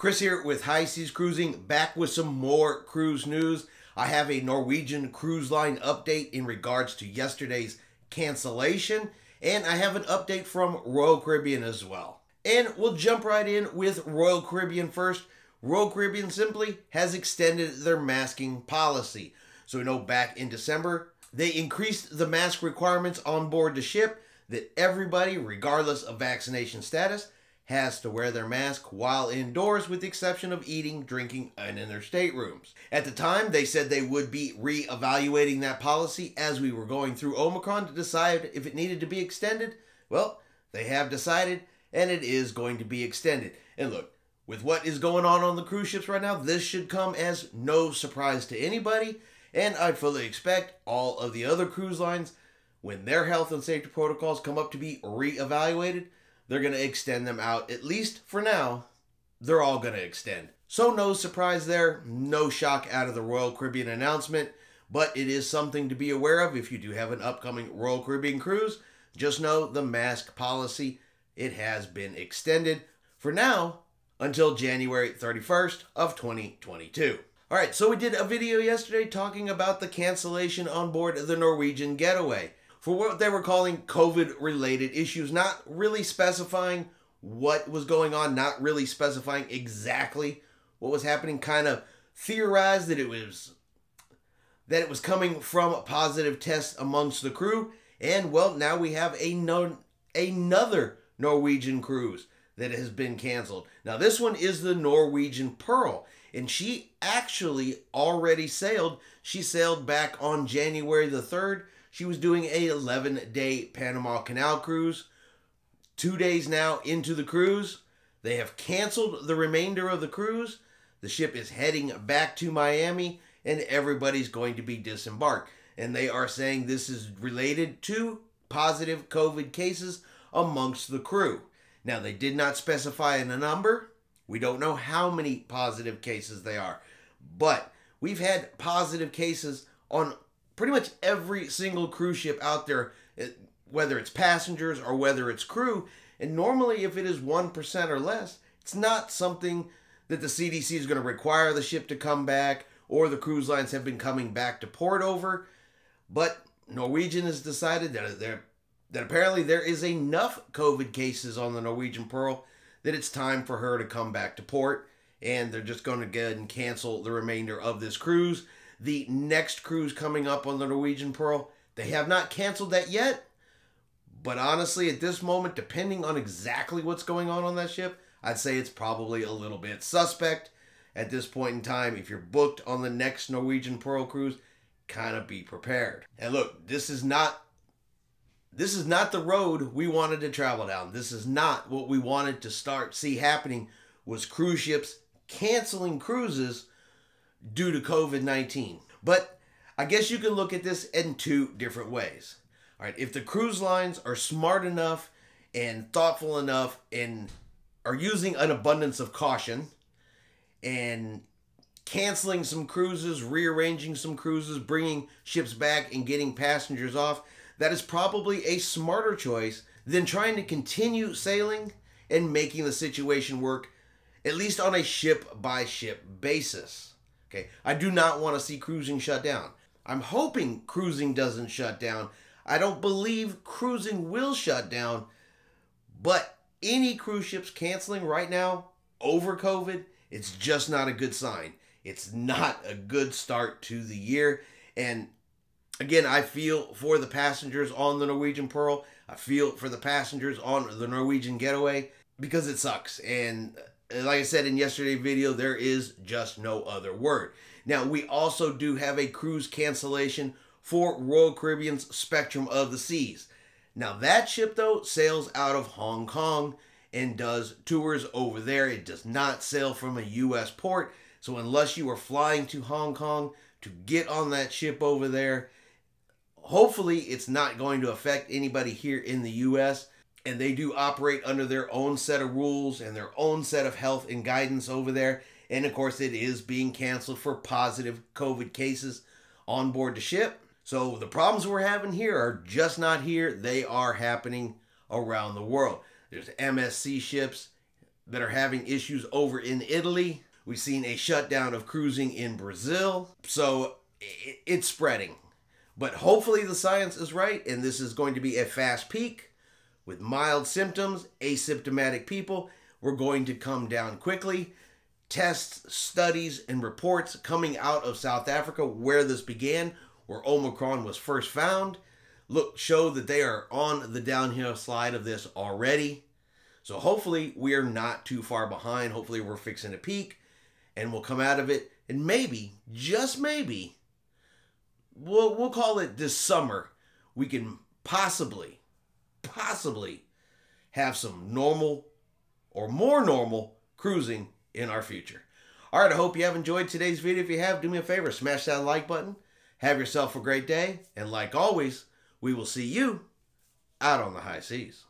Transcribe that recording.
Chris here with High Seas Cruising, back with some more cruise news. I have a Norwegian Cruise Line update in regards to yesterday's cancellation, and I have an update from Royal Caribbean as well. And we'll jump right in with Royal Caribbean first. Royal Caribbean simply has extended their masking policy. So we know back in December, they increased the mask requirements on board the ship that everybody, regardless of vaccination status, has to wear their mask while indoors with the exception of eating, drinking, and in their staterooms. At the time, they said they would be re-evaluating that policy as we were going through Omicron to decide if it needed to be extended. Well, they have decided and it is going to be extended. And look, with what is going on on the cruise ships right now, this should come as no surprise to anybody. And I fully expect all of the other cruise lines, when their health and safety protocols come up to be re-evaluated, they're going to extend them out. At least for now, they're all going to extend. So no surprise there, no shock out of the Royal Caribbean announcement, but it is something to be aware of if you do have an upcoming Royal Caribbean cruise. Just know the mask policy, it has been extended for now until January 31st of 2022. All right, so we did a video yesterday talking about the cancellation on board the Norwegian Getaway for what they were calling COVID related issues, not really specifying what was going on, not really specifying exactly what was happening, kind of theorized that it was that it was coming from a positive tests amongst the crew. And well, now we have a no, another Norwegian cruise that has been canceled. Now, this one is the Norwegian Pearl, and she actually already sailed. She sailed back on January the 3rd she was doing a 11 day Panama Canal cruise. Two days now into the cruise, they have canceled the remainder of the cruise. The ship is heading back to Miami and everybody's going to be disembarked. And they are saying this is related to positive COVID cases amongst the crew. Now, they did not specify in a number. We don't know how many positive cases they are. But we've had positive cases on pretty much every single cruise ship out there, whether it's passengers or whether it's crew. And normally, if it is 1% or less, it's not something that the CDC is going to require the ship to come back or the cruise lines have been coming back to port over. But Norwegian has decided that that apparently there is enough COVID cases on the Norwegian Pearl that it's time for her to come back to port. And they're just going to go ahead and cancel the remainder of this cruise the next cruise coming up on the Norwegian Pearl. They have not canceled that yet. But honestly, at this moment, depending on exactly what's going on on that ship, I'd say it's probably a little bit suspect at this point in time. If you're booked on the next Norwegian Pearl cruise, kind of be prepared. And look, this is not this is not the road we wanted to travel down. This is not what we wanted to start see happening was cruise ships canceling cruises due to COVID 19. But I guess you can look at this in two different ways. All right, if the cruise lines are smart enough and thoughtful enough and are using an abundance of caution and canceling some cruises, rearranging some cruises, bringing ships back, and getting passengers off, that is probably a smarter choice than trying to continue sailing and making the situation work, at least on a ship by ship basis. Okay, I do not want to see cruising shut down. I'm hoping cruising doesn't shut down. I don't believe cruising will shut down, but any cruise ships canceling right now over COVID, it's just not a good sign. It's not a good start to the year. And again, I feel for the passengers on the Norwegian Pearl. I feel for the passengers on the Norwegian Getaway because it sucks. And like I said in yesterday's video, there is just no other word. Now, we also do have a cruise cancellation for Royal Caribbean's Spectrum of the Seas. Now, that ship, though, sails out of Hong Kong and does tours over there. It does not sail from a U.S. port. So, unless you are flying to Hong Kong to get on that ship over there, hopefully it's not going to affect anybody here in the U.S and they do operate under their own set of rules and their own set of health and guidance over there. And of course, it is being canceled for positive COVID cases on board the ship. So the problems we're having here are just not here, they are happening around the world. There's MSC ships that are having issues over in Italy. We've seen a shutdown of cruising in Brazil. So it's spreading. But hopefully the science is right and this is going to be a fast peak with mild symptoms, asymptomatic people. We're going to come down quickly. Tests, studies, and reports coming out of South Africa where this began, where Omicron was first found, look show that they are on the downhill slide of this already. So hopefully we are not too far behind. Hopefully we're fixing a peak and we'll come out of it and maybe, just maybe, we'll we'll call it this summer we can possibly possibly have some normal or more normal cruising in our future. All right, I hope you have enjoyed today's video. If you have, do me a favor, smash that like button. Have yourself a great day, and like always, we will see you out on the high seas.